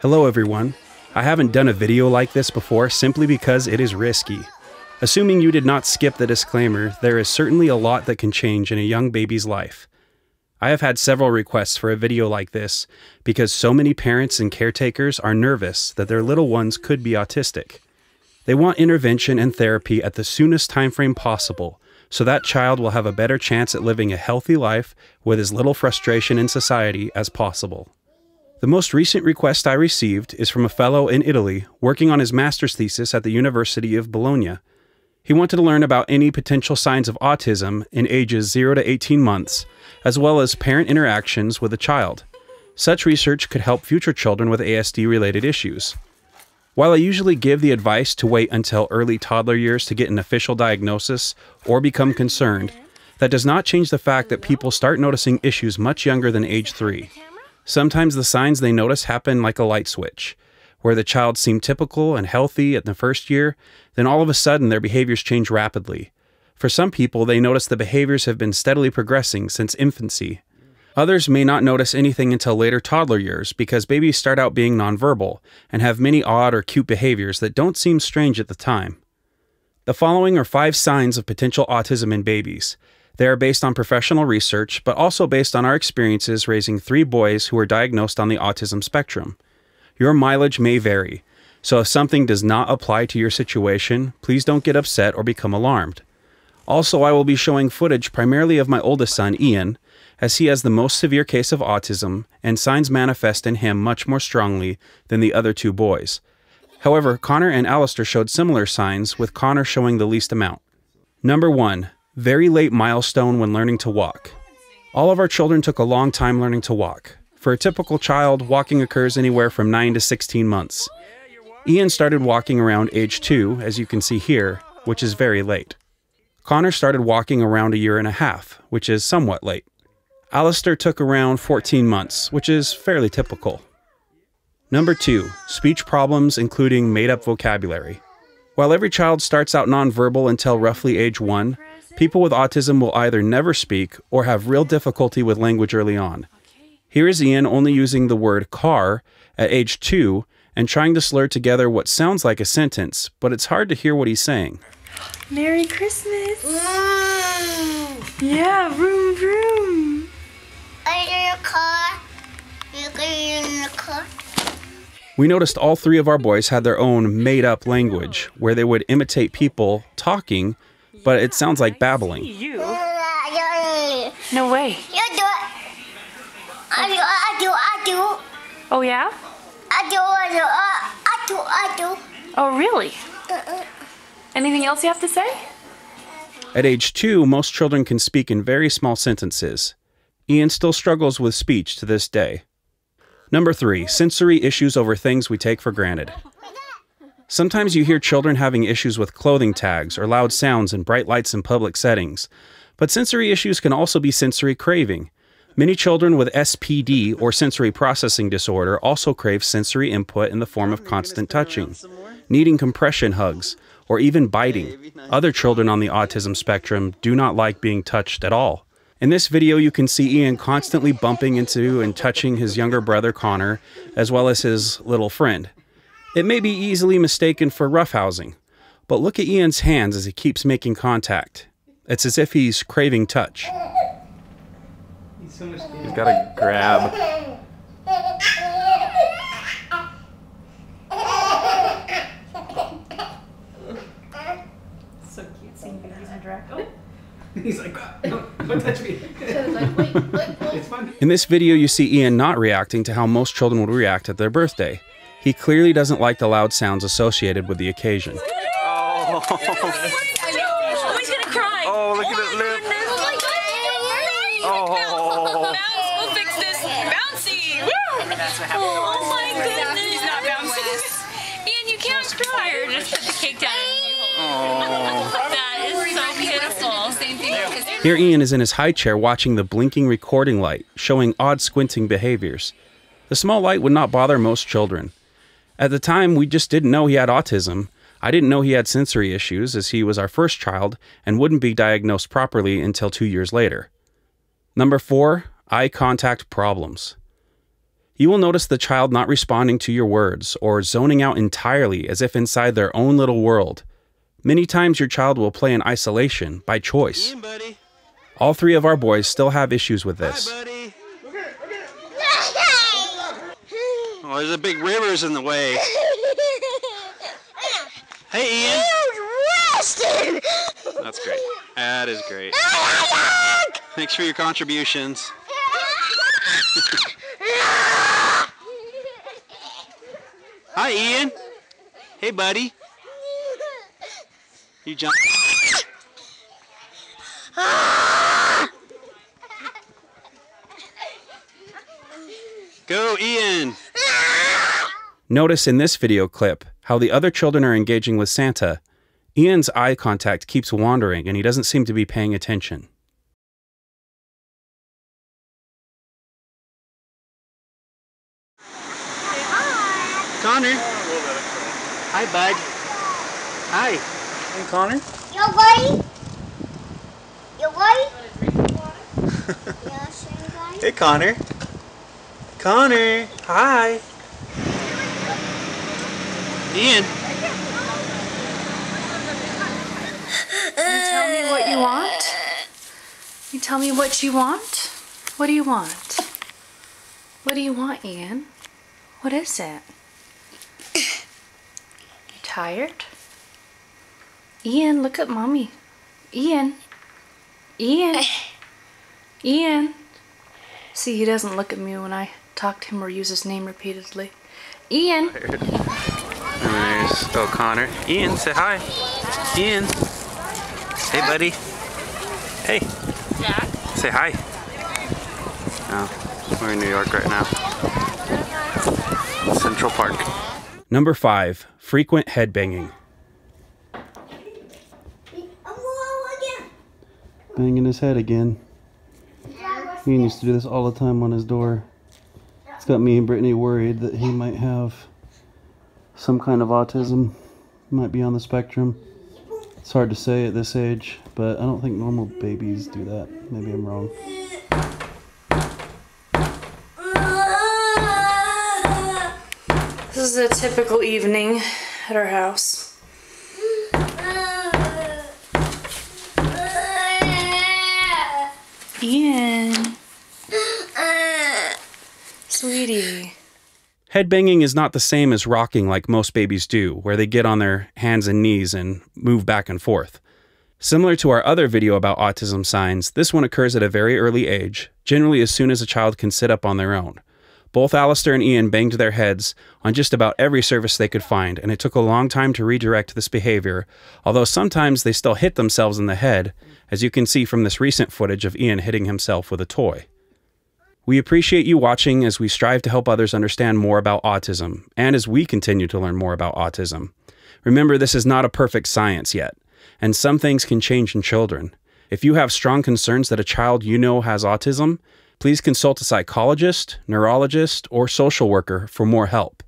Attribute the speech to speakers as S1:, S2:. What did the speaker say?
S1: Hello, everyone. I haven't done a video like this before simply because it is risky. Assuming you did not skip the disclaimer, there is certainly a lot that can change in a young baby's life. I have had several requests for a video like this because so many parents and caretakers are nervous that their little ones could be autistic. They want intervention and therapy at the soonest time frame possible so that child will have a better chance at living a healthy life with as little frustration in society as possible. The most recent request I received is from a fellow in Italy working on his master's thesis at the University of Bologna. He wanted to learn about any potential signs of autism in ages 0 to 18 months, as well as parent interactions with a child. Such research could help future children with ASD related issues. While I usually give the advice to wait until early toddler years to get an official diagnosis or become concerned, that does not change the fact that people start noticing issues much younger than age 3. Sometimes the signs they notice happen like a light switch, where the child seemed typical and healthy at the first year, then all of a sudden their behaviors change rapidly. For some people, they notice the behaviors have been steadily progressing since infancy Others may not notice anything until later toddler years because babies start out being nonverbal and have many odd or cute behaviors that don't seem strange at the time. The following are five signs of potential autism in babies. They are based on professional research, but also based on our experiences raising three boys who were diagnosed on the autism spectrum. Your mileage may vary, so if something does not apply to your situation, please don't get upset or become alarmed. Also, I will be showing footage primarily of my oldest son, Ian, as he has the most severe case of autism and signs manifest in him much more strongly than the other two boys. However, Connor and Alistair showed similar signs, with Connor showing the least amount. Number one, very late milestone when learning to walk. All of our children took a long time learning to walk. For a typical child, walking occurs anywhere from 9 to 16 months. Ian started walking around age 2, as you can see here, which is very late. Connor started walking around a year and a half, which is somewhat late. Alistair took around 14 months, which is fairly typical. Number two, speech problems, including made up vocabulary. While every child starts out nonverbal until roughly age one, people with autism will either never speak or have real difficulty with language early on. Here is Ian only using the word car at age two and trying to slur together what sounds like a sentence, but it's hard to hear what he's saying.
S2: Merry Christmas. Yeah, vroom vroom.
S3: Are you in the car? You in the car?
S1: We noticed all three of our boys had their own made up language where they would imitate people talking, but it sounds like babbling.
S2: You?
S3: You
S2: No way.
S3: do it. I do, I do, I do.
S2: Oh yeah?
S3: I do, I do, uh, I do, I do.
S2: Oh really? Anything else you have to say?
S1: At age two, most children can speak in very small sentences. Ian still struggles with speech to this day. Number three, sensory issues over things we take for granted. Sometimes you hear children having issues with clothing tags or loud sounds and bright lights in public settings. But sensory issues can also be sensory craving. Many children with SPD or sensory processing disorder also crave sensory input in the form of constant touching, needing compression hugs, or even biting. Other children on the autism spectrum do not like being touched at all. In this video, you can see Ian constantly bumping into and touching his younger brother Connor, as well as his little friend. It may be easily mistaken for roughhousing, but look at Ian's hands as he keeps making contact. It's as if he's craving touch.
S4: He's got to grab.
S2: So cute seeing babies interact. Oh.
S4: He's like, don't, don't touch me. it's fun.
S1: In this video, you see Ian not reacting to how most children would react at their birthday. He clearly doesn't like the loud sounds associated with the occasion.
S2: Oh, oh he's gonna cry.
S4: Oh, look at oh, his lip. Oh. oh.
S5: We'll fix this. Bouncy! Woo! Oh my goodness! He's not bouncing. Ian, you can't cry or just put the cake down. That is so beautiful.
S1: Here, Ian is in his high chair watching the blinking recording light, showing odd squinting behaviors. The small light would not bother most children. At the time, we just didn't know he had autism. I didn't know he had sensory issues, as he was our first child and wouldn't be diagnosed properly until two years later. Number four, eye contact problems. You will notice the child not responding to your words or zoning out entirely as if inside their own little world. Many times your child will play in isolation by choice. All three of our boys still have issues with
S6: Hi,
S1: this.
S6: buddy. Oh, there's a big rivers in the way. Hey, Ian.
S3: Rusted!
S6: That's great. That is great. Thanks for your contributions. Hi, Ian. Hey, buddy. You jump. Go, Ian.
S1: Notice in this video clip how the other children are engaging with Santa. Ian's eye contact keeps wandering and he doesn't seem to be paying attention.
S6: Connor. Hi, bud. Hi. Hey, Connor.
S3: Yo, buddy? Yo, buddy? Yeah, sure, buddy.
S6: Hey, Connor. Connor. Hi. Ian.
S2: You tell me what you want? You tell me what you want? What do you want? What do you want, Ian? What is it? You tired? Ian, look at mommy. Ian. Ian. Ian. See, he doesn't look at me when I talk to him or use his name repeatedly. Ian.
S6: And there's oh Connor. Ian, say hi. Ian. Hey, buddy. Hey.
S5: Jack.
S6: Say hi. Oh, we're in New York right now. Central Park.
S1: Number 5. Frequent headbanging. Banging his head again. Ian used to do this all the time on his door. Got me and Brittany worried that he might have some kind of autism, might be on the spectrum. It's hard to say at this age, but I don't think normal babies do that. Maybe I'm wrong.
S2: This is a typical evening at our house. Ian. Sweetie.
S1: Headbanging is not the same as rocking like most babies do, where they get on their hands and knees and move back and forth. Similar to our other video about autism signs, this one occurs at a very early age, generally as soon as a child can sit up on their own. Both Alistair and Ian banged their heads on just about every surface they could find, and it took a long time to redirect this behavior, although sometimes they still hit themselves in the head, as you can see from this recent footage of Ian hitting himself with a toy. We appreciate you watching as we strive to help others understand more about autism and as we continue to learn more about autism. Remember, this is not a perfect science yet, and some things can change in children. If you have strong concerns that a child you know has autism, please consult a psychologist, neurologist, or social worker for more help.